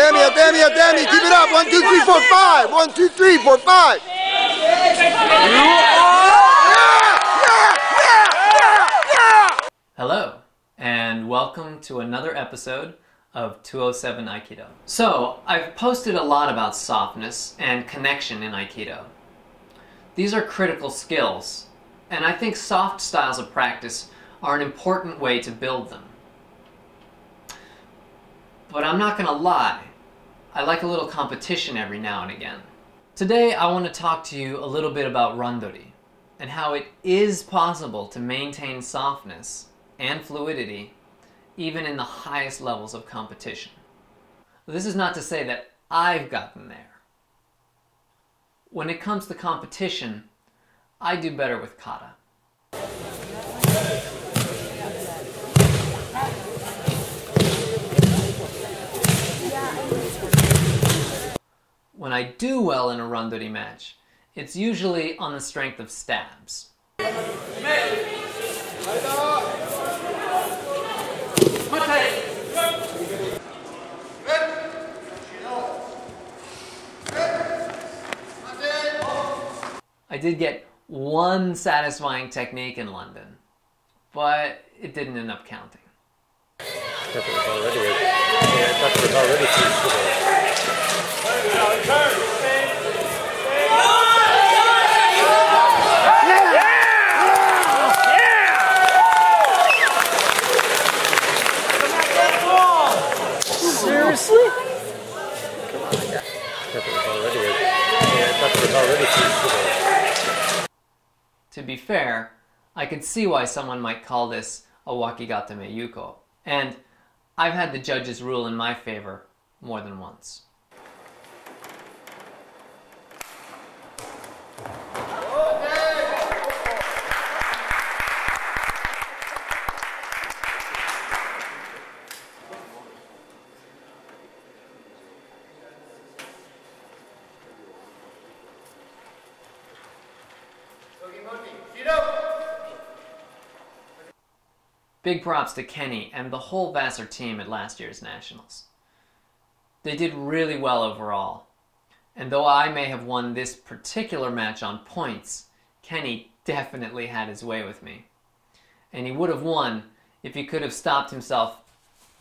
Damn it, damn. Keep it up. One, two, three, four, five. One, two, three, four, five. Hello, and welcome to another episode of 207 Aikido. So, I've posted a lot about softness and connection in Aikido. These are critical skills, and I think soft styles of practice are an important way to build them. But I'm not gonna lie, I like a little competition every now and again. Today I want to talk to you a little bit about randori and how it is possible to maintain softness and fluidity even in the highest levels of competition. This is not to say that I've gotten there. When it comes to competition, I do better with kata. When I do well in a randori match, it's usually on the strength of stabs. I did get one satisfying technique in London, but it didn't end up counting. To be fair, I could see why someone might call this a wakigatame yuko, and I've had the judges rule in my favor more than once. Big props to Kenny and the whole Vassar team at last year's Nationals. They did really well overall. And though I may have won this particular match on points, Kenny definitely had his way with me. And he would have won if he could have stopped himself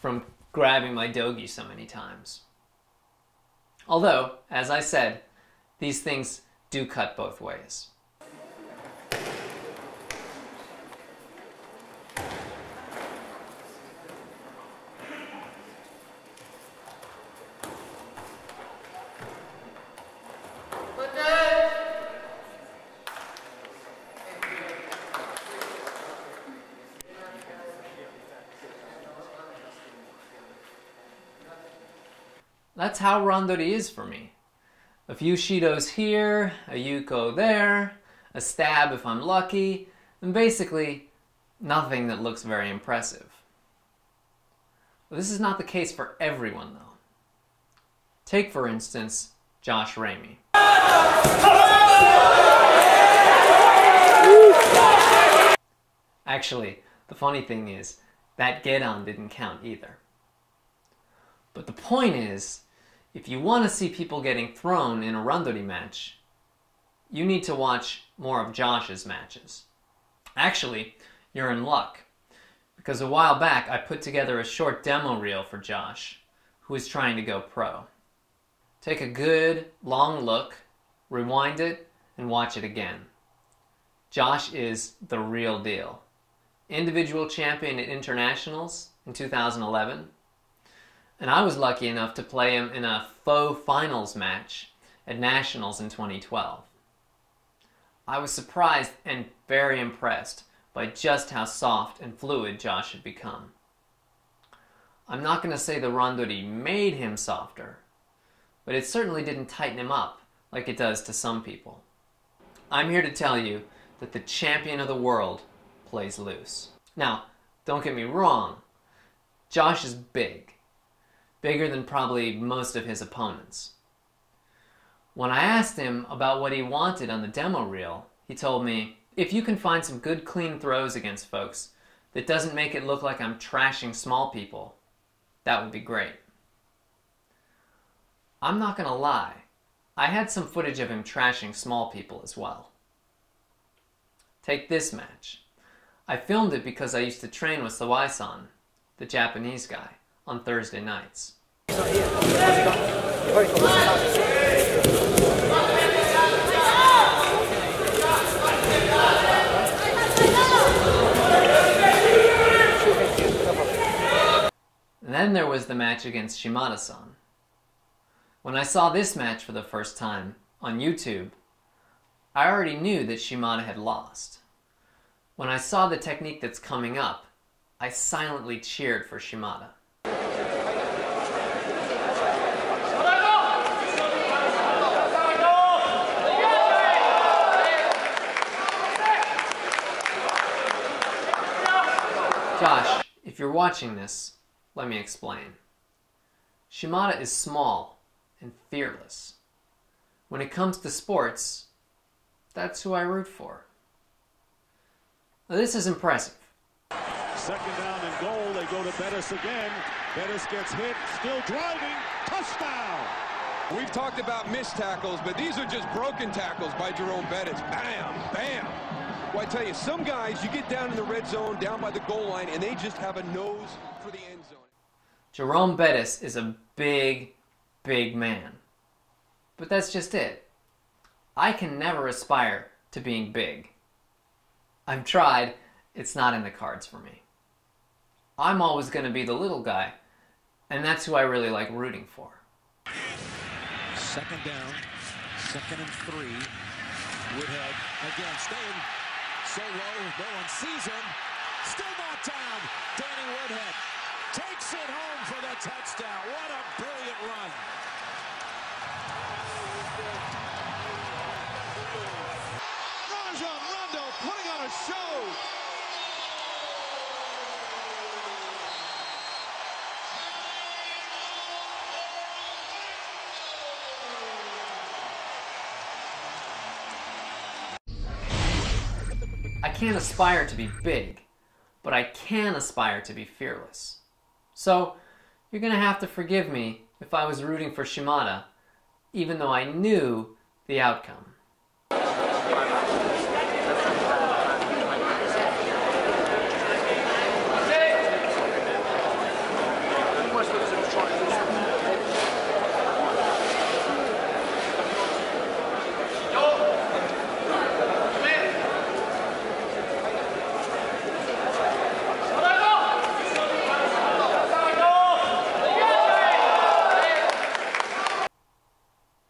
from grabbing my dogi so many times. Although, as I said, these things do cut both ways. That's how randori is for me. A few shidos here, a yuko there, a stab if I'm lucky, and basically nothing that looks very impressive. This is not the case for everyone though. Take for instance, Josh Ramey. Actually, the funny thing is, that Gedan didn't count either. But the point is, if you want to see people getting thrown in a randori match, you need to watch more of Josh's matches. Actually, you're in luck, because a while back I put together a short demo reel for Josh, who is trying to go pro. Take a good, long look, rewind it, and watch it again. Josh is the real deal. Individual champion at internationals in 2011, and I was lucky enough to play him in a faux finals match at Nationals in 2012. I was surprised and very impressed by just how soft and fluid Josh had become. I'm not going to say the randori made him softer, but it certainly didn't tighten him up like it does to some people. I'm here to tell you that the champion of the world plays loose. Now, don't get me wrong, Josh is big bigger than probably most of his opponents. When I asked him about what he wanted on the demo reel, he told me, if you can find some good clean throws against folks that doesn't make it look like I'm trashing small people, that would be great. I'm not gonna lie, I had some footage of him trashing small people as well. Take this match. I filmed it because I used to train with Sawai-san, the Japanese guy, on Thursday nights. Then there was the match against Shimada-san. When I saw this match for the first time on YouTube, I already knew that Shimada had lost. When I saw the technique that's coming up, I silently cheered for Shimada. Josh, if you're watching this, let me explain. Shimada is small and fearless. When it comes to sports, that's who I root for. Now, this is impressive. Second down and goal. They go to Bettis again. Bettis gets hit. Still driving. Touchdown. We've talked about missed tackles, but these are just broken tackles by Jerome Bettis. Bam, bam. Well, I tell you, some guys, you get down in the red zone, down by the goal line, and they just have a nose for the end zone. Jerome Bettis is a big, big man. But that's just it. I can never aspire to being big. I've tried, it's not in the cards for me. I'm always going to be the little guy, and that's who I really like rooting for. Second down. Second and three. Woodhead again staying so low. No one sees him. Still not down. Danny Woodhead takes it home for the touchdown. What a brilliant run. Rajon Rondo putting on a show. I can't aspire to be big, but I can aspire to be fearless. So, you're going to have to forgive me if I was rooting for Shimada, even though I knew the outcome.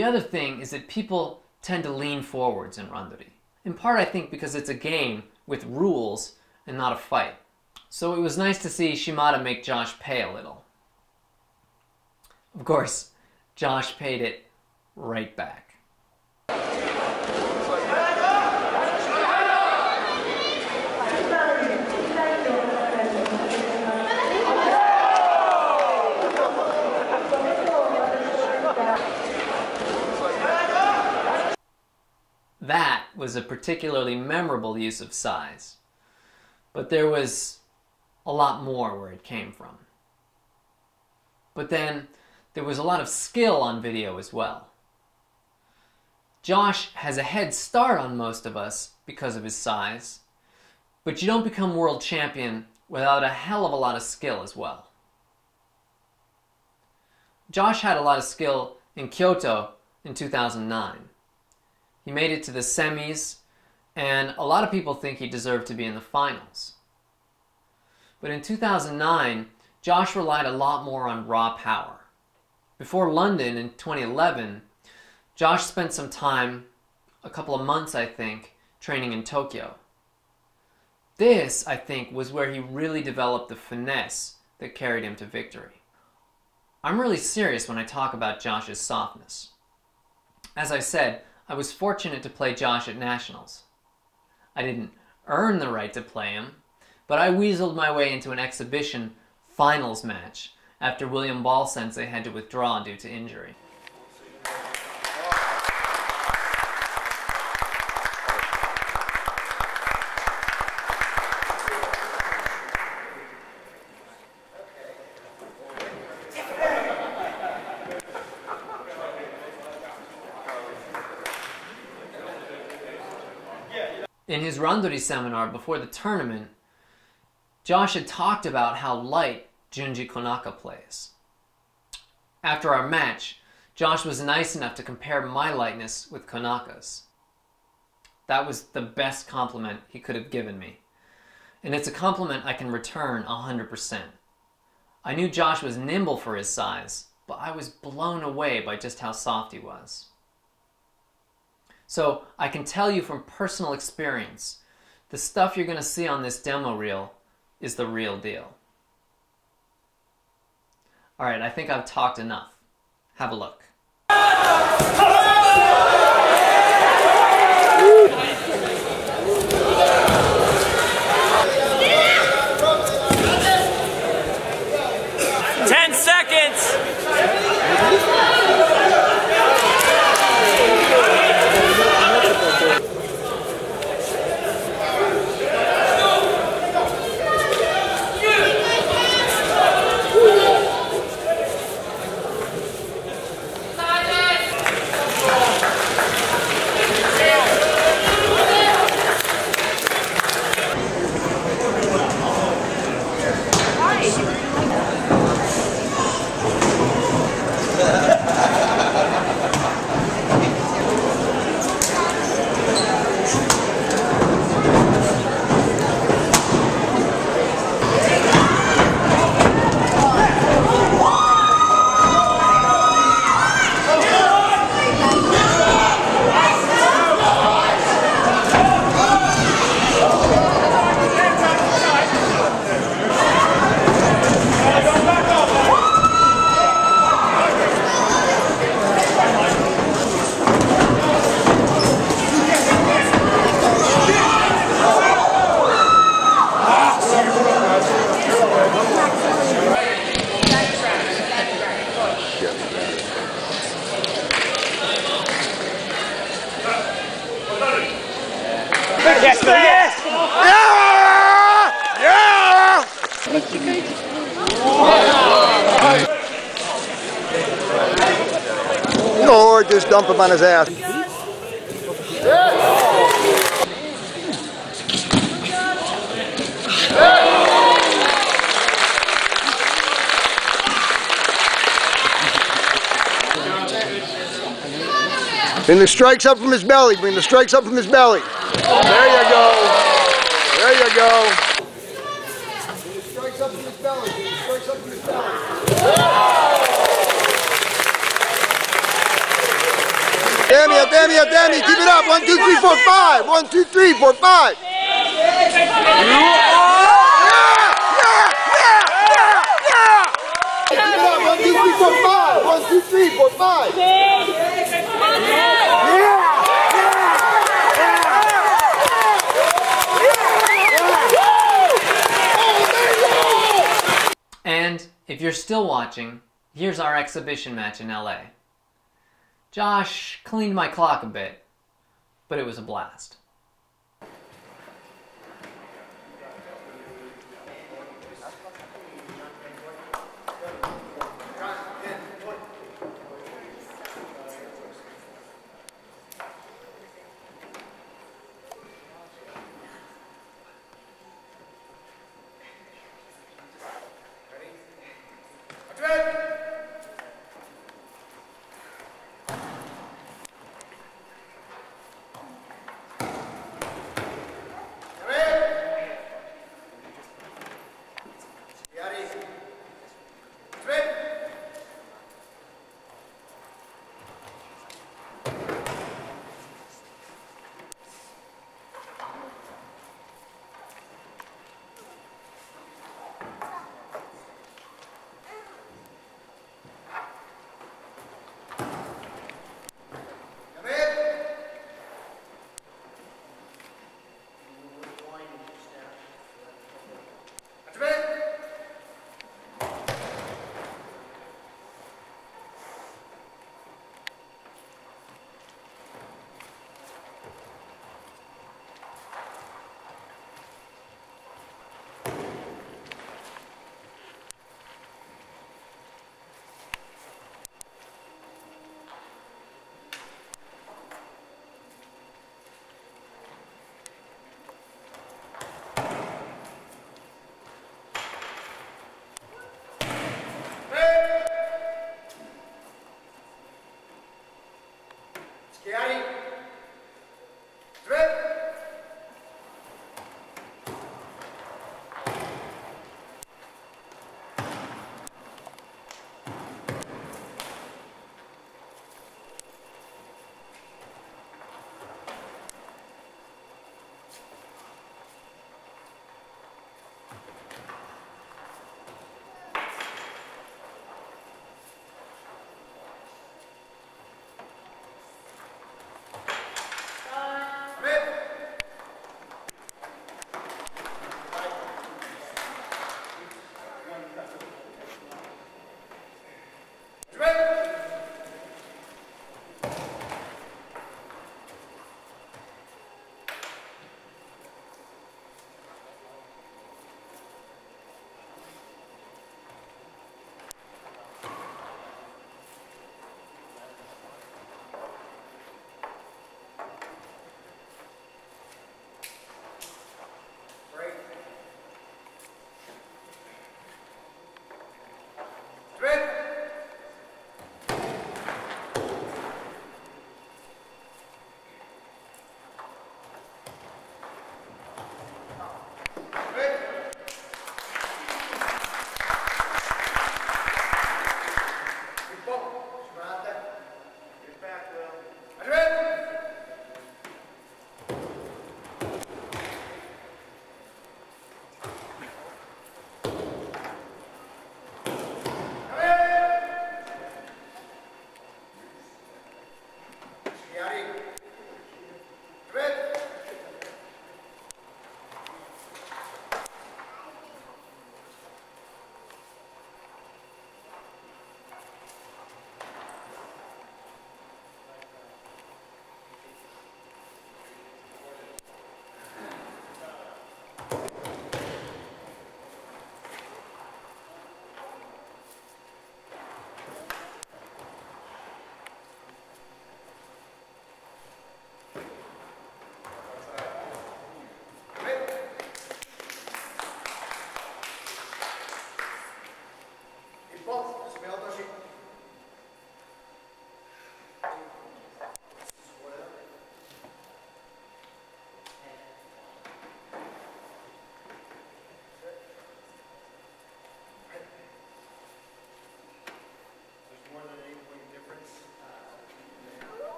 The other thing is that people tend to lean forwards in Randori. In part, I think because it's a game with rules and not a fight. So it was nice to see Shimada make Josh pay a little. Of course, Josh paid it right back. Was a particularly memorable use of size. But there was a lot more where it came from. But then there was a lot of skill on video as well. Josh has a head start on most of us because of his size, but you don't become world champion without a hell of a lot of skill as well. Josh had a lot of skill in Kyoto in 2009. He made it to the semis, and a lot of people think he deserved to be in the finals. But in 2009, Josh relied a lot more on raw power. Before London in 2011, Josh spent some time, a couple of months I think, training in Tokyo. This, I think, was where he really developed the finesse that carried him to victory. I'm really serious when I talk about Josh's softness. As I said, I was fortunate to play Josh at Nationals. I didn't earn the right to play him, but I weaseled my way into an exhibition finals match after William Ball Sensei had to withdraw due to injury. In his Randori seminar before the tournament, Josh had talked about how light Junji Konaka plays. After our match, Josh was nice enough to compare my lightness with Konaka's. That was the best compliment he could have given me. And it's a compliment I can return 100%. I knew Josh was nimble for his size, but I was blown away by just how soft he was. So I can tell you from personal experience, the stuff you're going to see on this demo reel is the real deal. All right, I think I've talked enough. Have a look. Just dump him on his ass. Bring the strikes up from his belly. Bring the strikes up from his belly. There you go. There you go. Bring the strikes up from his belly. Bring the strikes up from his belly. Damn oh, it, damn it. Keep it up. One, two, three, four, five. One, two, three, four, five. Yeah, yeah, yeah, yeah, yeah. Up. One, two, three, four, five. One, two, three, four, five. And if you're still watching, here's our exhibition match in LA. Josh cleaned my clock a bit, but it was a blast.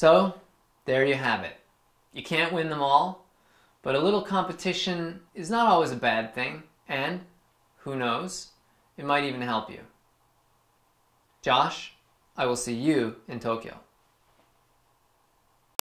So, there you have it. You can't win them all, but a little competition is not always a bad thing, and who knows, it might even help you. Josh, I will see you in Tokyo.